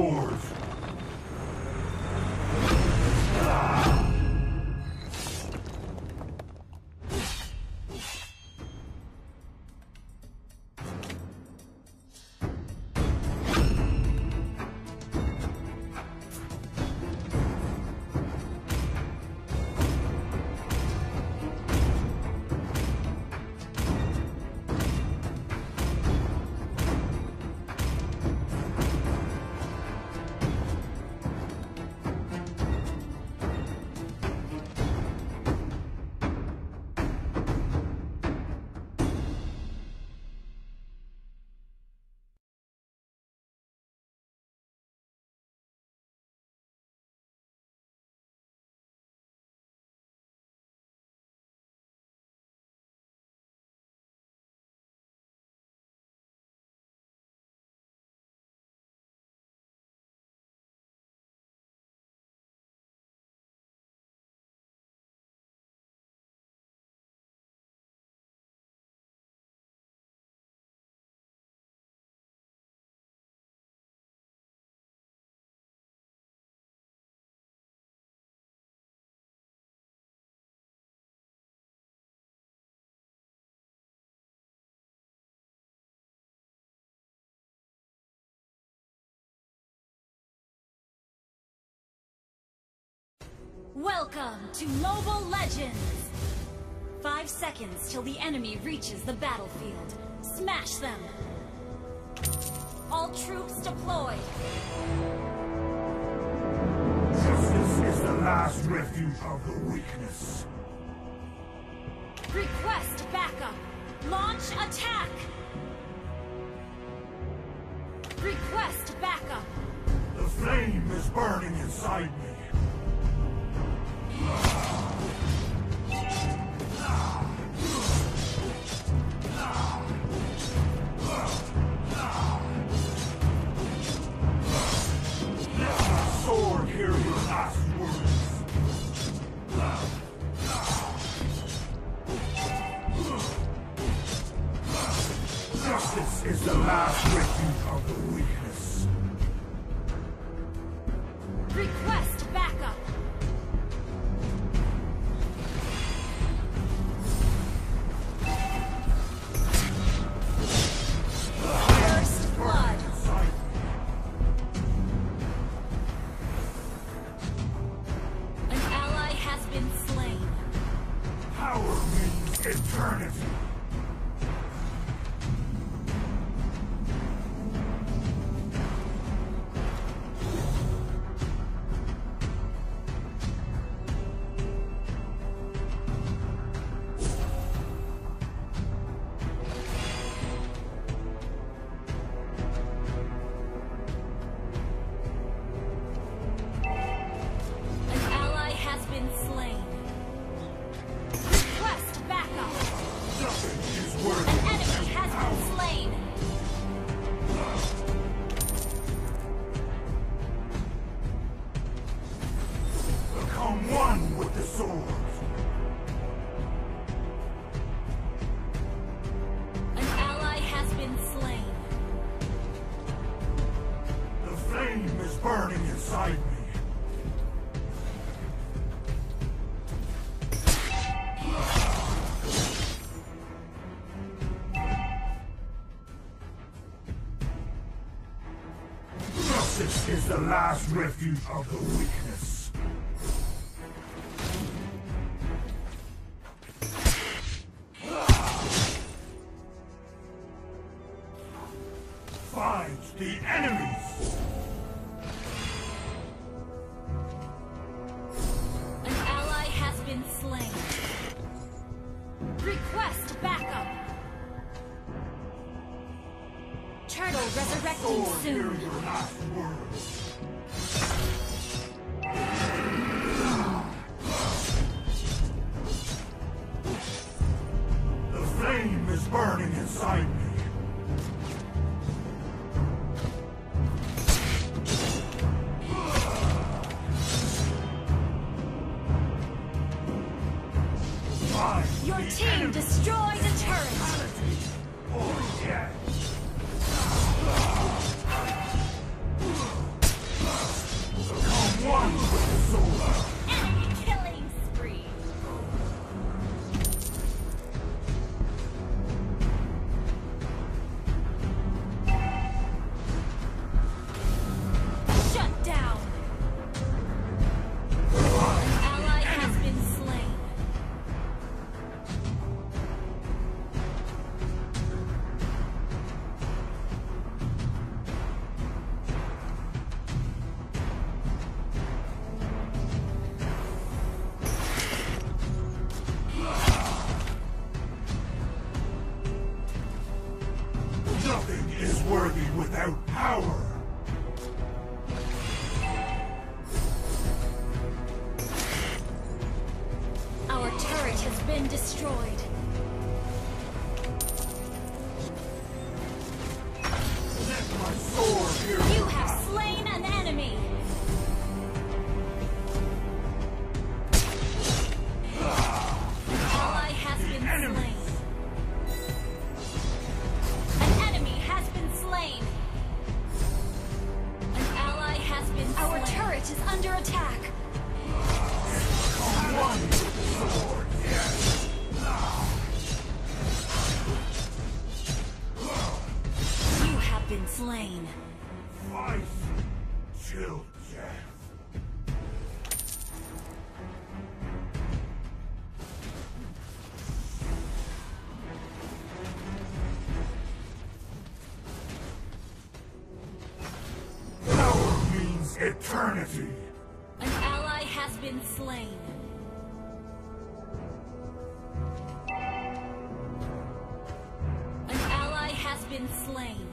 sword! Welcome to Mobile Legends! Five seconds till the enemy reaches the battlefield. Smash them! All troops deployed! Justice is the last refuge of the weakness. Request backup! Launch attack! Request backup! The flame is burning inside me. Is the last refuge of the weakness. The last refuge of the weakness. Resurrecting soon. The flame is burning inside me. Been destroyed. Eternity. An ally has been slain. An ally has been slain.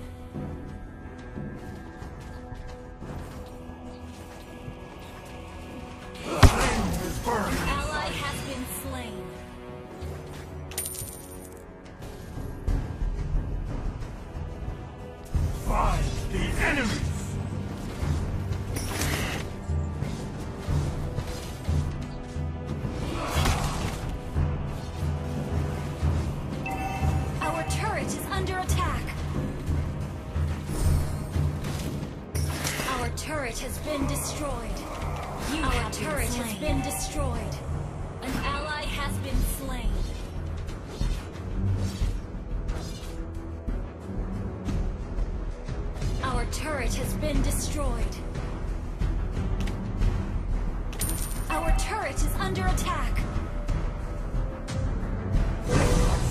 Has been destroyed. Our turret has been destroyed. An ally has been slain. Our turret has been destroyed. Our turret is under attack.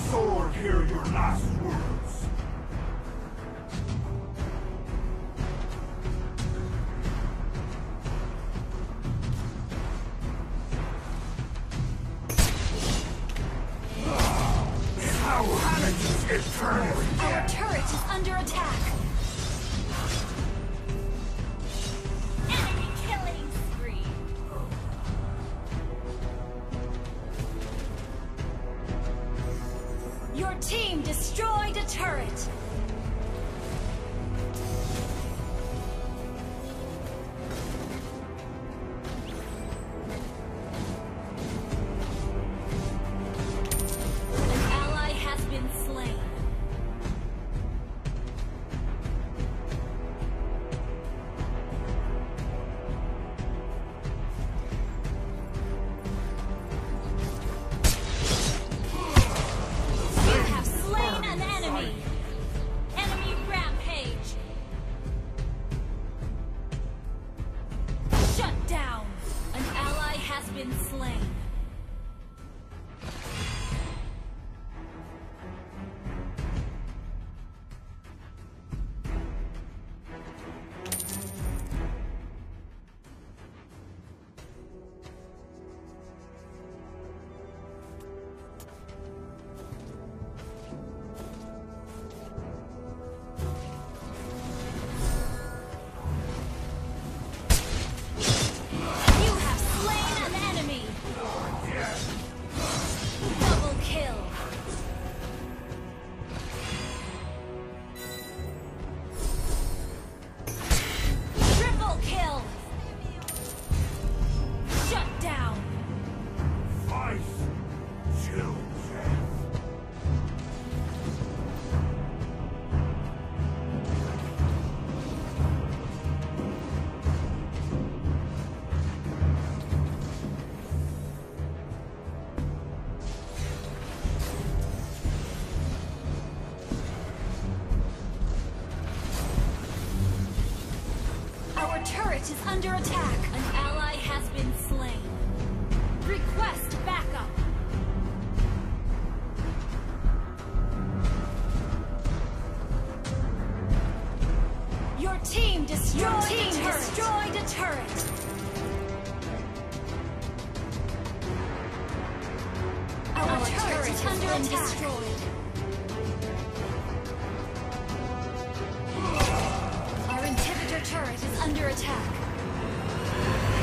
Sword hear your last words. Means eternity. Our turret is under attack. Turret is under attack. An ally has been slain. Request backup. Your team destroyed Your team a turret. destroyed a turret. Our, turret, is under attack. Destroyed. Under attack.